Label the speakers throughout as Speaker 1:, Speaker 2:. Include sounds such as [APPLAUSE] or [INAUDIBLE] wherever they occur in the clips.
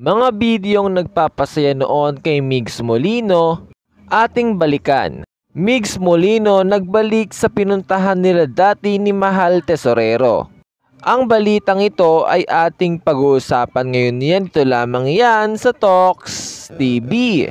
Speaker 1: Mga bidyong nagpapasaya noon kay Migs Molino, ating balikan. Migs Molino nagbalik sa pinuntahan nila dati ni Mahal Tesorero. Ang balitang ito ay ating pag-uusapan ngayon yan. Ito lamang yan sa Talks TV.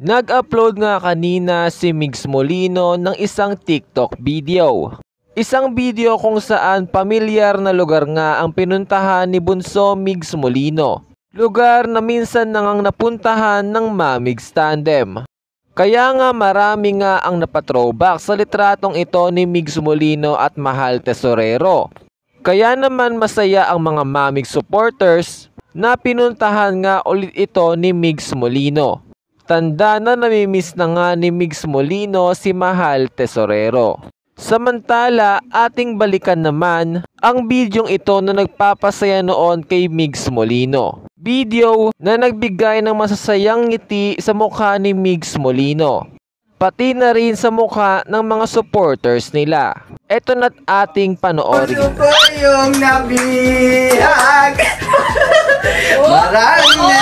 Speaker 1: Nag-upload nga kanina si Migs Molino ng isang TikTok video. Isang video kung saan pamilyar na lugar nga ang pinuntahan ni Bunso Migs Molino. Lugar na minsan nangang napuntahan ng Mamigs Tandem. Kaya nga marami nga ang napatrowback sa litratong ito ni Migs Molino at Mahal Tesorero. Kaya naman masaya ang mga Mamig supporters na pinuntahan nga ulit ito ni Migs Molino. Tanda na namimiss na nga ni Migs Molino si Mahal Tesorero. Samantala, ating balikan naman ang bidyong ito na nagpapasaya noon kay Migs Molino. Video na nagbigay ng masasayang ngiti sa mukha ni Migs Molino. Pati na rin sa mukha ng mga supporters nila. Ito na't ating panoorin.
Speaker 2: Ano ko yung nabihag? [LAUGHS] Marami na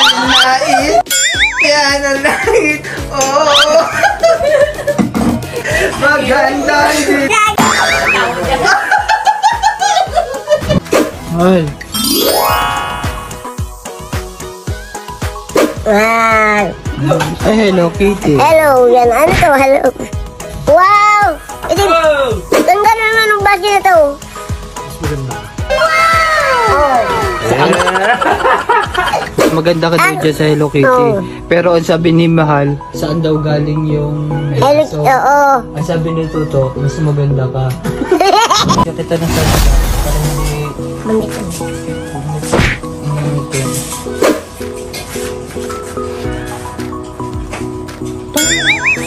Speaker 2: nais Kaya na langit Oh Magandang di
Speaker 3: Mahal.
Speaker 4: Wow!
Speaker 3: Ay, hello, Kitty.
Speaker 4: Hello, yan. Ano to? Hello. Wow! Ito, ganda naman ng bagay na to. Wow! [LAUGHS]
Speaker 3: Maganda ka daw dyan sa Hello Kitty.
Speaker 4: Oo.
Speaker 3: Pero ang sabi ni Mahal, saan daw galing yung
Speaker 4: Hello,
Speaker 3: So,
Speaker 4: oo.
Speaker 3: ang sabi ni Tuto, mas maganda ka. [LAUGHS] Kaya kita na sa parang hindi
Speaker 4: Manit.
Speaker 3: hindi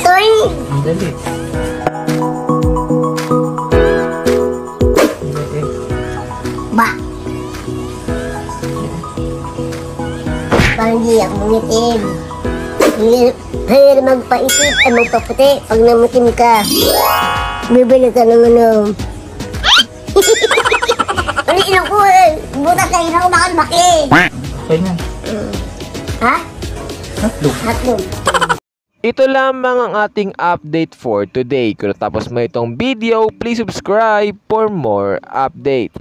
Speaker 4: Toy!
Speaker 3: Ang dali.
Speaker 4: Parang di ako mangitim. Hirap hirap magpaisip at magpaputi pag namutim ka. Bibili ka ng ano. [LAUGHS] Ano ino ko eh. Butas na ino ko bakal maki.
Speaker 3: Okay na.
Speaker 4: Ha?
Speaker 3: Hatlog.
Speaker 4: Hatlog.
Speaker 1: Ito lamang ang ating update for today. Kung natapos mo itong video, please subscribe for more update.